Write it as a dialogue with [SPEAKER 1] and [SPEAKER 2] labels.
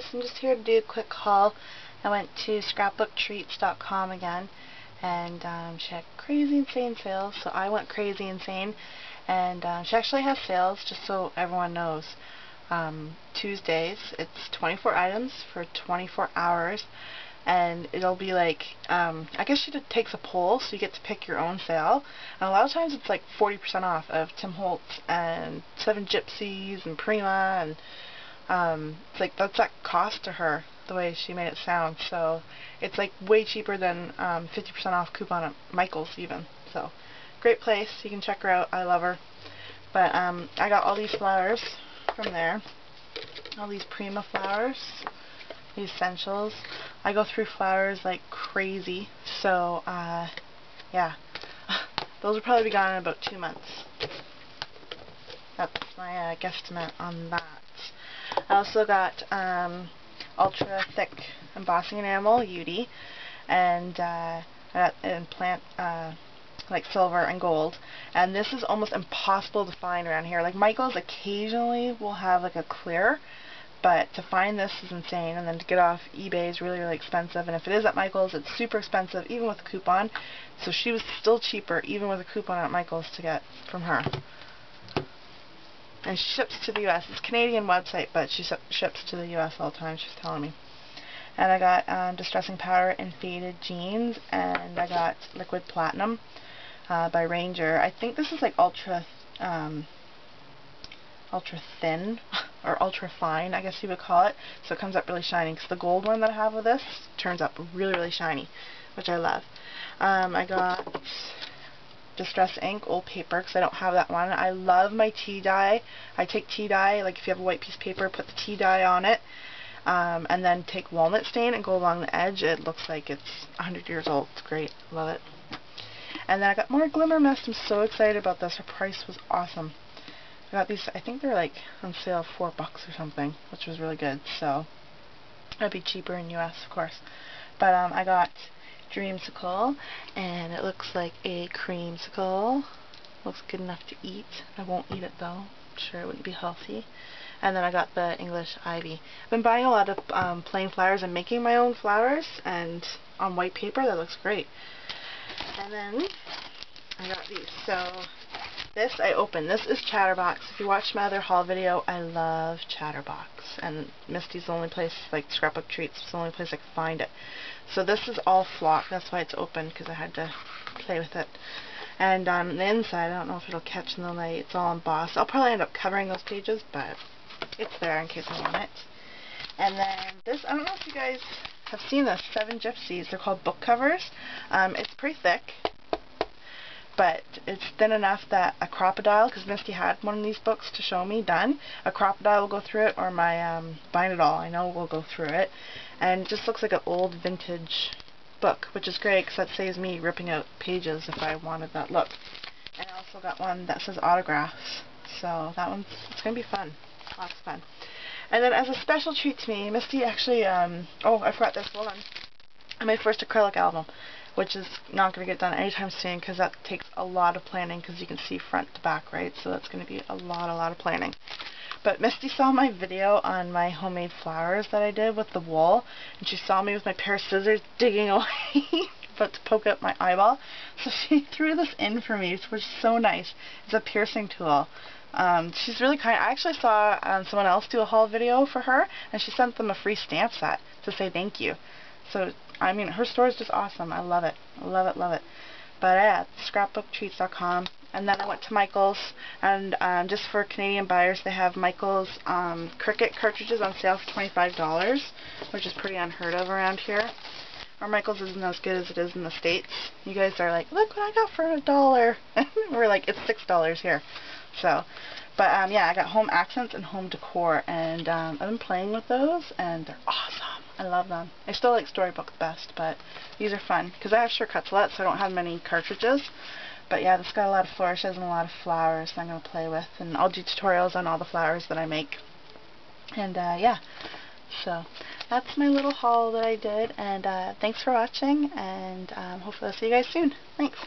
[SPEAKER 1] guys, I'm just here to do a quick haul. I went to scrapbooktreats.com again and um, she had crazy insane sales so I went crazy insane and um, she actually has sales just so everyone knows. Um, Tuesdays it's 24 items for 24 hours and it'll be like, um, I guess she takes a poll, so you get to pick your own sale. And a lot of times it's like 40% off of Tim Holtz and Seven Gypsies and Prima, and um, it's like that's that cost to her the way she made it sound. So it's like way cheaper than 50% um, off coupon at Michael's even. So great place. You can check her out. I love her. But um, I got all these flowers from there. All these Prima flowers essentials. I go through flowers like crazy, so uh, yeah, those will probably be gone in about two months. That's my uh, guesstimate on that. I also got um, ultra thick embossing enamel, UD, and uh, and plant uh, like silver and gold and this is almost impossible to find around here like Michael's occasionally will have like a clear but to find this is insane, and then to get off eBay is really, really expensive. And if it is at Michael's, it's super expensive, even with a coupon. So she was still cheaper, even with a coupon at Michael's, to get from her. And ships to the U.S. It's a Canadian website, but she ships to the U.S. all the time, she's telling me. And I got um, Distressing Powder and Faded Jeans, and I got Liquid Platinum uh, by Ranger. I think this is like ultra... Um, ultra thin or ultra fine I guess you would call it so it comes up really shiny because the gold one that I have with this turns up really really shiny which I love um, I got Distress Ink old paper because I don't have that one. I love my tea dye. I take tea dye like if you have a white piece of paper put the tea dye on it um, and then take walnut stain and go along the edge. It looks like it's 100 years old. It's great. Love it. And then I got more Glimmer Mist. I'm so excited about this. Her price was awesome. I got these, I think they're like on sale four bucks or something, which was really good, so it'd be cheaper in US, of course. But um, I got Dreamsicle, and it looks like a creamsicle. Looks good enough to eat. I won't eat it though. I'm sure it wouldn't be healthy. And then I got the English Ivy. I've been buying a lot of um, plain flowers and making my own flowers, and on white paper, that looks great. And then I got these. So this I opened. This is Chatterbox. If you watched my other haul video, I love Chatterbox. And Misty's the only place, like Scrapbook Treats, is the only place I can find it. So this is all flock. That's why it's open, because I had to play with it. And on the inside, I don't know if it'll catch in the light, it's all embossed. I'll probably end up covering those pages, but it's there in case I want it. And then this, I don't know if you guys have seen this, Seven Gypsies. They're called book covers. Um, it's pretty thick but it's thin enough that a Crop-A-Dile, because Misty had one of these books to show me done, a Crop-A-Dile will go through it, or my um, Bind It All, I know will go through it, and it just looks like an old vintage book, which is great because that saves me ripping out pages if I wanted that look. And I also got one that says autographs, so that one's, it's going to be fun, lots of fun. And then as a special treat to me, Misty actually, um, oh, I forgot this, hold on, my first acrylic album which is not going to get done anytime soon because that takes a lot of planning because you can see front to back, right? So that's going to be a lot, a lot of planning. But Misty saw my video on my homemade flowers that I did with the wool, and she saw me with my pair of scissors digging away but to poke up my eyeball. So she threw this in for me, which is so nice. It's a piercing tool. Um, she's really kind. I actually saw um, someone else do a haul video for her, and she sent them a free stamp set to say thank you. So, I mean, her store is just awesome. I love it. Love it, love it. But yeah, scrapbooktreats.com. And then I went to Michael's, and um, just for Canadian buyers, they have Michael's um, Cricut cartridges on sale for $25, which is pretty unheard of around here. Or Michael's isn't as good as it is in the States. You guys are like, look what I got for a dollar. We're like, it's $6 here. So, but um, yeah, I got home accents and home decor, and um, I've been playing with those, and they're awesome. I love them. I still like Storybook the best, but these are fun, because I have Sure Cuts-A-Lot, so I don't have many cartridges. But yeah, this got a lot of flourishes and a lot of flowers I'm going to play with, and I'll do tutorials on all the flowers that I make. And uh, yeah, so that's my little haul that I did, and uh, thanks for watching, and um, hopefully I'll see you guys soon. Thanks.